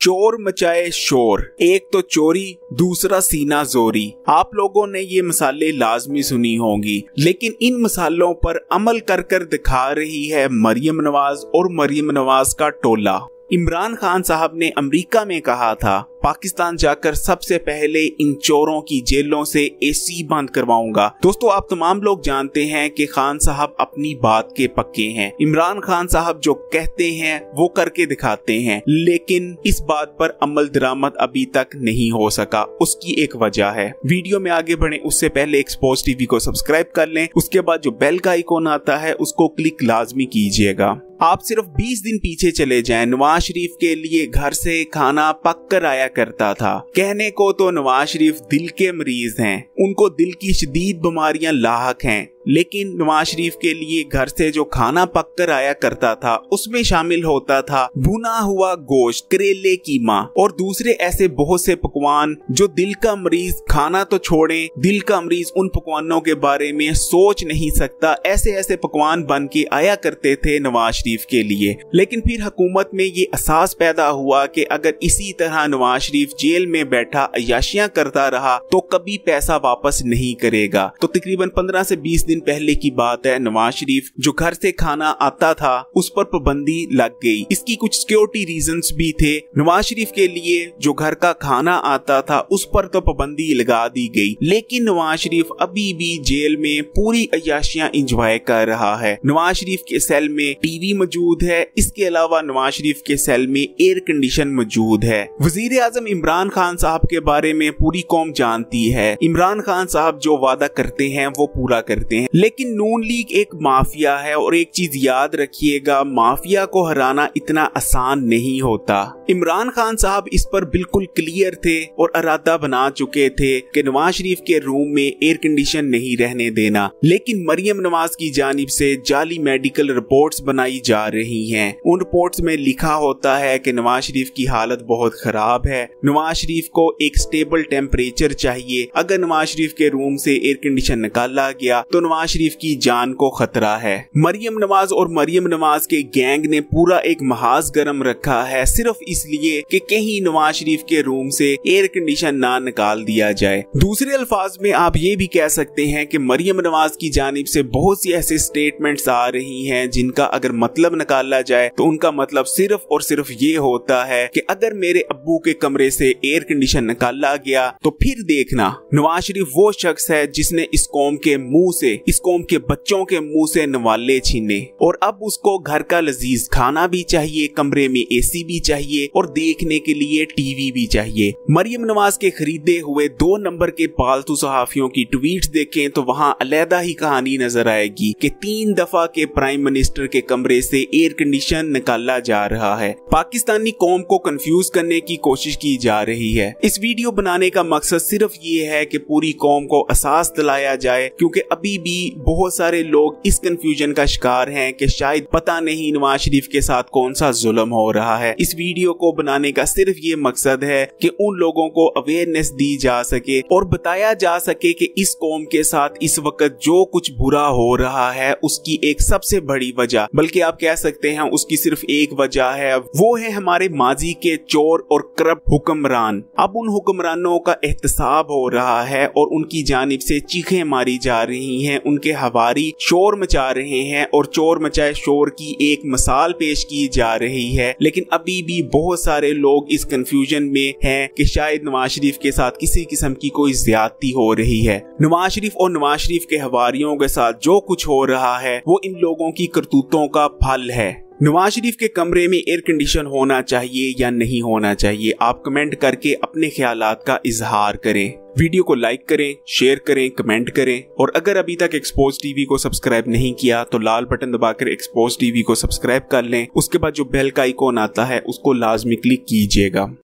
چور مچائے شور۔ ایک تو چوری، دوسرا سینا زوری۔ آپ لوگوں نے یہ مثالیں لازمی سنی ہوں گی، لیکن ان مثالوں پر عمل کر کر دکھا رہی ہے مریم نواز اور مریم نواز کا ٹولہ۔ عمران خان صاحب نے امریکہ میں کہا تھا پاکستان جا کر سب سے پہلے ان چوروں کی جیلوں سے اے سی بند کرواؤں گا۔ دوستو، آپ تمام لوگ جانتے ہیں کہ خان صاحب اپنی بات کے پکے ہیں۔ عمران خان صاحب جو کہتے ہیں، وہ کر کے دکھاتے ہیں۔ لیکن اس بات پر عمل درامت ابھی تک نہیں ہو سکا۔ اس کی ایک وجہ ہے۔ ویڈیو میں آگے بڑھیں، اس سے پہلے ایکسپوز ٹی وی کو سبسکرائب کر لیں۔ اس کے بعد جو بیل کا آئیکن آتا ہے، اس کو کلک لازمی کیجیے گا۔ آپ صرف بیس دن پیچھے چلے جائیں۔ نواز شریف کے لیے گھر سے کھانا پک کر آیا کرتا تھا۔ کہنے کو تو نواز شریف دل کے مریض ہیں۔ ان کو دل کی شدید بیماریاں لاحق ہیں۔ لیکن نواز شریف کے لیے گھر سے جو کھانا پک کر آیا کرتا تھا، اس میں شامل ہوتا تھا بھنا ہوا گوشت، کریلے کیما اور دوسرے ایسے بہت سے پکوان جو دل کا مریض کھانا تو چھوڑیں، دل کا مریض ان پکوانوں کے بارے میں سوچ نہیں سکتا۔ ایسے ایسے پکوان بن کے آیا کرتے تھے نواز شریف کے لیے۔ لیکن پھر حکومت میں یہ احساس پیدا ہوا کہ اگر اسی طرح نواز شریف جیل میں بیٹھا، عیاشیاں کرتا رہا، تو کبھی پیسہ واپس نہیں کرے گا۔ تو تقریباً پندرہ سے بیس دن دن پہلے کی بات ہے، نواز شریف جو گھر سے کھانا آتا تھا، اس پر پابندی لگ گئی۔ اس کی کچھ سیکیورٹی ریزنز بھی تھے۔ نواز شریف کے لیے جو گھر کا کھانا آتا تھا، اس پر تو پابندی لگا دی گئی۔ لیکن نواز شریف ابھی بھی جیل میں پوری عیاشیاں انجوائے کر رہا ہے۔ نواز شریف کے سیل میں ٹی وی موجود ہے۔ اس کے علاوہ نواز شریف کے سیل میں ایئر کنڈیشن موجود ہے۔ وزیر اعظم عمران خان صاحب کے بارے میں پوری قوم جانتی ہے۔ عمران خان صاحب جو وعدہ کرتے ہیں، وہ پورا کرتے ہیں۔ لیکن نون لیگ ایک مافیا ہے اور ایک چیز یاد رکھیے گا، مافیا کو ہرانا اتنا آسان نہیں ہوتا۔ عمران خان صاحب اس پر بالکل کلیئر تھے اور ارادہ بنا چکے تھے کہ نواز شریف کے روم میں ایئر کنڈیشن نہیں رہنے دینا۔ لیکن مریم نواز کی جانب سے جعلی میڈیکل رپورٹس بنائی جا رہی ہیں۔ ان رپورٹس میں لکھا ہوتا ہے کہ نواز شریف کی حالت بہت خراب ہے۔ نواز شریف کو ایک سٹیبل ٹیمپریچر چاہیے۔ اگر نواز شریف کے روم سے ایئر کنڈیشن نکالا گیا تو نواز نواز شریف کی جان کو خطرہ ہے۔ مریم نواز اور مریم نواز کے گینگ نے پورا ایک محاذ گرم رکھا ہے، صرف اس لیے کہ کہیں نواز شریف کے روم سے ایئر کنڈیشن نہ نکال دیا جائے۔ دوسرے الفاظ میں آپ یہ بھی کہہ سکتے ہیں کہ مریم نواز کی جانب سے بہت سی ایسے سٹیٹمنٹس آ رہی ہیں جن کا اگر مطلب نکالا جائے تو ان کا مطلب صرف اور صرف یہ ہوتا ہے کہ اگر میرے ابو کے کمرے سے ایئر کنڈیشن نکالا گیا تو پھر دیکھنا۔ نواز شریف وہ شخص ہے جس نے اس قوم کے منہ سے اس قوم کے بچوں کے منہ سے نوالے چھینے۔ اور اب اس کو گھر کا لذیذ کھانا بھی چاہیے، کمرے میں اے سی بھی چاہیے، اور دیکھنے کے لیے ٹی وی بھی چاہیے۔ مریم نواز کے خریدے ہوئے دو نمبر کے پالتو صحافیوں کی ٹویٹ دیکھیں تو وہاں علیحدہ ہی کہانی نظر آئے گی کہ تین دفعہ کے پرائم منسٹر کے کمرے سے ایئر کنڈیشن نکالا جا رہا ہے۔ پاکستانی قوم کو کنفیوز کرنے کی کوشش کی جا رہی ہے۔ اس ویڈیو بنانے کا مقصد صرف یہ ہے کہ پوری قوم کو اساس دلایا جائے، کیونکہ ابھی بھی بھی بہت سارے لوگ اس کنفیوژن کا شکار ہیں کہ شاید پتہ نہیں نواز شریف کے ساتھ کون سا ظلم ہو رہا ہے۔ اس ویڈیو کو بنانے کا صرف یہ مقصد ہے کہ ان لوگوں کو اویئرنیس دی جا سکے اور بتایا جا سکے کہ اس قوم کے ساتھ اس وقت جو کچھ برا ہو رہا ہے، اس کی ایک سب سے بڑی وجہ۔ بلکہ آپ کہہ سکتے ہیں اس کی صرف ایک وجہ ہے۔ وہ ہے ہمارے ماضی کے چور اور کرپ حکمران۔ اب ان حکمرانوں کا احتساب ہو رہا ہے اور ان کی جانب سے چیخیں ماری جا رہی ہیں۔ ہیں ان کے ہواری شور مچا رہے ہیں اور چور مچائے شور کی ایک مثال پیش کی جا رہی ہے۔ لیکن ابھی بھی بہت سارے لوگ اس کنفیوژن میں ہیں کہ شاید نواز شریف کے ساتھ کسی قسم کی کوئی زیادتی ہو رہی ہے۔ نواز شریف اور نواز شریف کے ہواریوں کے ساتھ جو کچھ ہو رہا ہے، وہ ان لوگوں کی کرتوتوں کا پھل ہے۔ نواز شریف کے کمرے میں ایئر کنڈیشن ہونا چاہیے یا نہیں ہونا چاہیے، آپ کمنٹ کر کے اپنے خیالات کا اظہار کریں۔ ویڈیو کو لائک کریں شیئر کریں کمنٹ کریں۔ اور اگر ابھی تک ایکسپوز ٹی وی کو سبسکرائب نہیں کیا تو لال بٹن دبا کر ایکسپوز ٹی وی کو سبسکرائب کر لیں۔ اس کے بعد جو بیل کا آئیکن آتا ہے، اس کو لازمی کلک کیجیے گا۔